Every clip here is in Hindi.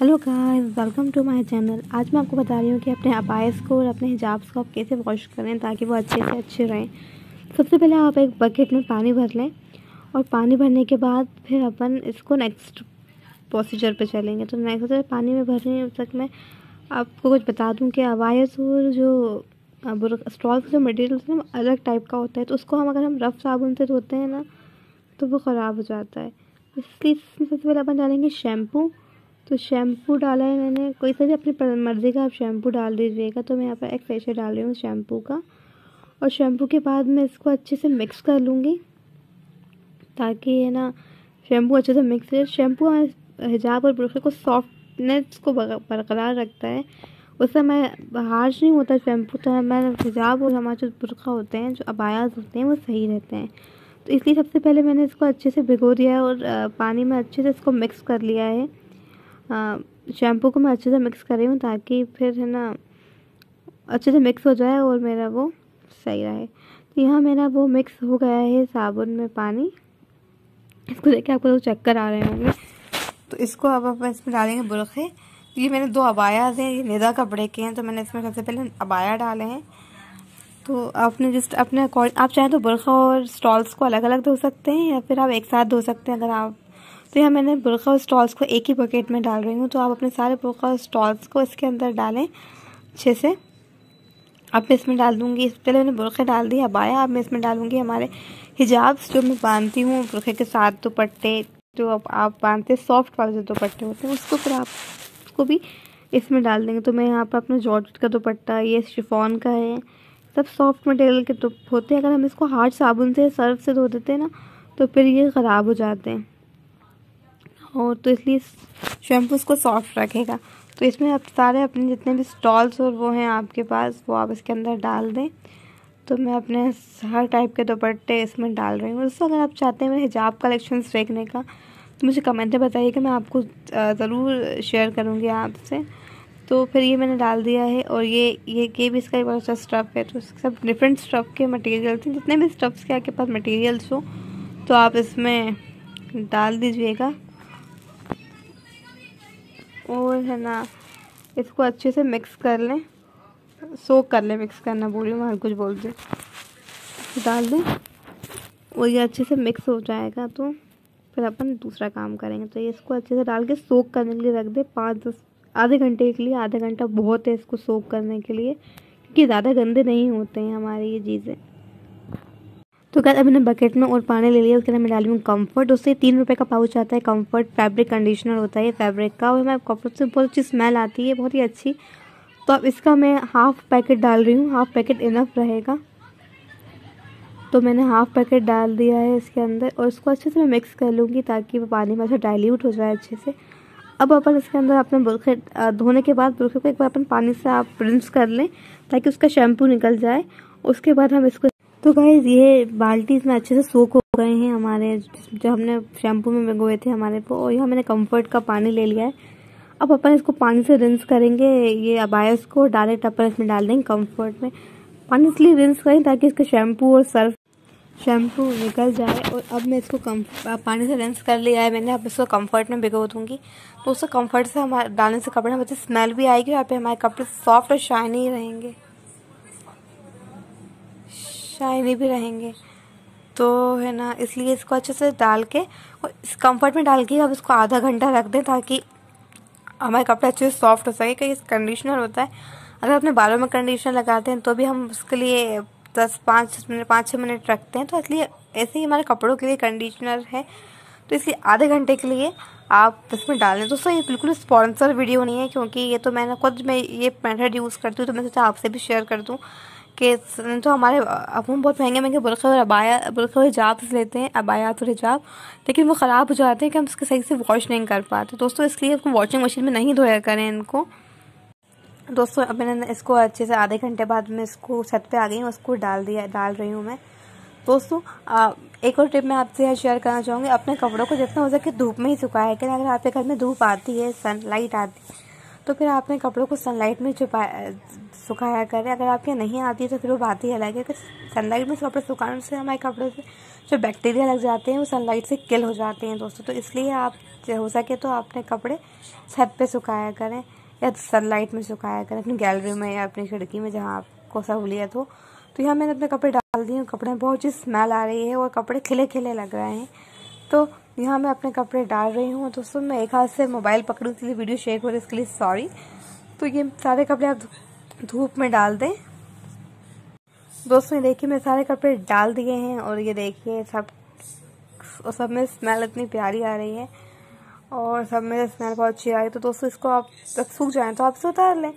Hello guys welcome to my channel आज मैं आपको बता रही हूँ कि अपने अबायस को और अपने हिजाब्स को आप कैसे वॉश करें ताकि वो अच्छे से अच्छे रहें। सबसे पहले आप एक बकेट में पानी भर लें और पानी भरने के बाद फिर अपन इसको नेक्स्ट प्रोसीजर पे चलेंगे। तो नेक्स्ट पानी में भर रही हूँ तक मैं आपको कुछ बता दूँ कि अबायस और जो स्टॉल का जो मटेरियल है अलग टाइप का होता है। तो उसको हम अगर हम रफ़ साबुन से धोते हैं ना तो वो ख़राब हो जाता है। इसलिए सबसे पहले अपन डालेंगे शैम्पू तो शैम्पू डाला है मैंने। कोई सा भी अपनी मर्ज़ी का आप शैम्पू डाल दीजिएगा। तो मैं यहाँ पर एक फेशियल डाल रही हूँ शैम्पू का। और शैम्पू के बाद मैं इसको अच्छे से मिक्स कर लूँगी, ताकि है ना शैम्पू अच्छे से मिक्स है शैम्पू हमारे हिजाब और ब्रुखे को सॉफ्टनेस को बरकरार रखता है। उस समय हार्श नहीं होता शैम्पू तो हमारे हिजाब और हमारे जो बुरखा होते हैं, जो अबायाज होते हैं, वो सही रहते हैं। तो इसलिए सबसे पहले मैंने इसको अच्छे से भिगो दिया है और पानी में अच्छे से इसको मिक्स कर लिया है। शैम्पू को मैं अच्छे से मिक्स कर रही हूँ ताकि फिर है ना, अच्छे से मिक्स हो जाए और मेरा वो सही रहे। तो यहाँ मेरा वो मिक्स हो गया है साबुन में पानी। इसको देख के आपको तो चक्कर आ रहे होंगे। तो इसको अब आप इसमें डालेंगे बुरखे। ये मैंने दो अबायाज हैं, ये निदा कपड़े के हैं तो मैंने इसमें सबसे पहले अबाया डाले हैं। तो आपने जस्ट अपने अकॉर्डिंग आप चाहें तो बुरखा और स्टॉल्स को अलग अलग धो सकते हैं या फिर आप एक साथ धो सकते हैं, अगर आप तो यहाँ मैंने बुरखा और स्टॉल्स को एक ही बकेट में डाल रही हूँ तो आप अपने सारे बुरखा और स्टॉल्स को इसके अंदर डालें अच्छे से। अब मैं इसमें डाल दूँगी इस पहले मैंने बुरखे डाल दिया अबाया अब मैं इसमें डालूँगी हमारे हिजाब्स जो मैं बांधती हूँ बुरखे के साथ दुपट्टे जो आप, आप बांधते सॉफ्ट वाले जो दुपट्टे होते हैं उसको फिर आप उसको भी इसमें डाल देंगे। तो मैं यहाँ पर अपना जॉर्जेट का दुपट्टा ये शिफॉन का है सब सॉफ्ट मटेरियल के तो होते हैं। अगर हम इसको हार्ड साबुन से सर्फ से धो देते हैं ना तो फिर ये ख़राब हो जाते हैं। और तो इसलिए शैम्पू इसको सॉफ्ट रखेगा। तो इसमें आप सारे अपने जितने भी स्टॉल्स और वो हैं आपके पास, वो आप इसके अंदर डाल दें। तो मैं अपने हर टाइप के दुपट्टे इसमें डाल रही हूँ। दोस्तों अगर आप चाहते हैं मेरे हिजाब कलेक्शंस देखने का तो मुझे कमेंट में बताइएगा मैं आपको ज़रूर शेयर करूँगी आपसे। तो फिर ये मैंने डाल दिया है और ये ये ये भी इसका एक बहुत अच्छा स्टफ़ है। तो सब डिफरेंट स्टफ़ के मटेरियल्स हैं। जितने भी स्टफ़्स के आपके पास मटेरियल्स हो तो आप इसमें डाल दीजिएगा। और है ना, इसको अच्छे से मिक्स कर लें। सोक कर लें मिक्स करना बोल रही हूँ हर कुछ बोल दें। डाल दें। और ये अच्छे से मिक्स हो जाएगा तो फिर अपन दूसरा काम करेंगे। तो ये इसको अच्छे से डाल के सोक करने के लिए रख दें पाँच दस, आधे घंटे के लिए, आधा घंटा बहुत है इसको सोक करने के लिए। क्योंकि ज़्यादा गंदे नहीं होते हैं हमारे ये चीज़ें। तो क्या मैंने बकेट में और पानी ले लिया, उसके अंदर मैं डाली हूँ कंफर्ट उससे तीन रुपये का पाउच आता है कंफर्ट फैब्रिक कंडीशनर होता है फैब्रिक का। और मैं कंफर्ट से बहुत अच्छी स्मेल आती है, बहुत ही अच्छी। तो अब इसका मैं हाफ़ पैकेट डाल रही हूँ हाफ़ पैकेट इनफ रहेगा। तो मैंने हाफ़ पैकेट डाल दिया है इसके अंदर, और इसको अच्छे से मैं मिक्स कर लूँगी ताकि वो पानी में अच्छा डाइल्यूट हो जाए अच्छे से। अब अपन इसके अंदर अपने बुरखे धोने के बाद बुरखे को एक बार अपन पानी से आप रिंस कर लें, ताकि उसका शैम्पू निकल जाए। उसके बाद हम इसको तो गाइज़ ये बाल्टी इसमें अच्छे से सोख हो गए हैं हमारे, जो हमने शैम्पू में भिगोए थे हमारे को और यहाँ मैंने कंफर्ट का पानी ले लिया है। अब अपन इसको पानी से रिंस करेंगे, ये अबायस को डायरेक्ट अपन इसमें डाल देंगे कंफर्ट में। पानी इसलिए रिंस करें ताकि इसका शैम्पू और सर्फ शैम्पू निकल जाए और अब मैं इसको कम पानी से रिंस कर लिया है मैंने, अब इसको कंफर्ट में भिगो दूँगी। तो उससे कंफर्ट से हमारे, डालने से कपड़े में अच्छी स्मेल भी आएगी और पे हमारे कपड़े सॉफ्ट और शाइनी रहेंगे। शाइनी भी रहेंगे। तो है ना, इसलिए इसको अच्छे से डाल के और इस कंफर्ट में डाल के अब इसको आधा घंटा रख दें ताकि हमारे कपड़े अच्छे से सॉफ्ट हो सके, क्योंकि कंडीशनर होता है। अगर अपने बालों में कंडीशनर लगाते हैं तो भी हम उसके लिए दस, पाँच मिनट, पाँच छः मिनट रखते हैं। तो इसलिए ऐसे ही हमारे कपड़ों के लिए कंडीशनर है। तो इसलिए आधे घंटे के लिए आप इसमें डाल। डालें दोस्तों, ये बिल्कुल स्पॉन्सर वीडियो नहीं है, क्योंकि ये तो मैंने खुद मैं ये मेथड यूज़ करती हूँ तो मैं सोचा आपसे भी शेयर कर दूँ। कि तो हमारे, अब हम बहुत महँगे महँगे बुरखे और अबाया, बुरखे और हिजाब लेते हैं, अबायात और हिजाब, लेकिन वो ख़राब हो जाते हैं कि हम उसके सही से वॉश नहीं कर पाते। दोस्तों, इसलिए उसको वॉशिंग मशीन में नहीं धोया करें इनको। दोस्तों, अब मैंने इसको अच्छे से आधे घंटे बाद में इसको छत पे आ गई हूँ, उसको डाल दिया, डाल रही हूँ मैं। दोस्तों एक और टिप मैं आपसे यहाँ शेयर करना चाहूँगी। अपने कपड़ों को जितना हो सके धूप में ही सुखाया करें। अगर आपके घर में धूप आती है सनलाइट आती है तो फिर आपने कपड़ों को सनलाइट में छुपा, सुखाया करें। अगर आपके नहीं आती है तो फिर वो बात ही अलग है कि सनलाइट में कपड़े सुखाने से हमारे कपड़ों से जो बैक्टीरिया लग जाते हैं, वो सनलाइट से किल हो जाते हैं दोस्तों। तो इसलिए आप हो सके तो आपने कपड़े छत पे सुखाया करें या सनलाइट में सुखाया करें, अपनी गैलरी में या अपनी खिड़की में जहाँ आपको सहूलियत हो। तो यहाँ मैंने अपने कपड़े डाल दिए कपड़े में बहुत अच्छी स्मेल आ रही है और कपड़े खिले खिले लग रहे हैं। तो यहाँ मैं अपने कपड़े डाल रही हूँ। दोस्तों, मैं एक हाथ से मोबाइल पकड़ूँ, इसलिए वीडियो शेयर हो रही इसके लिए सॉरी तो ये सारे कपड़े आप धूप में डाल दें। दोस्तों, ये देखिए, मैं सारे कपड़े डाल दिए हैं और ये देखिए, सब, और सब में स्मेल इतनी प्यारी आ रही है और सब में स्मेल बहुत अच्छी आ रही है। तो दोस्तों, इसको आप जब सूख जाएँ तो आप से उतार लें।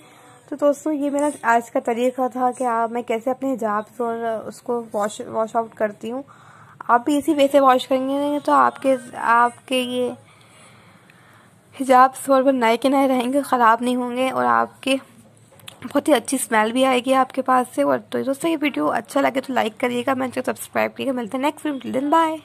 तो दोस्तों, ये मेरा आज का तरीका था कि आप, मैं कैसे अपने हिजाब और उसको वॉश वॉश आउट करती हूँ। आप भी इसी वे से वॉश करेंगे तो आपके आपके ये हिजाब सोर पर नए के नए रहेंगे, ख़राब नहीं होंगे और आपके बहुत ही अच्छी स्मेल भी आएगी आपके पास से। और तो दोस्तों, ये वीडियो अच्छा लगे तो लाइक करिएगा मैं सब्सक्राइब करिएगा। मिलते हैं नेक्स्ट वीडियो दिन बाय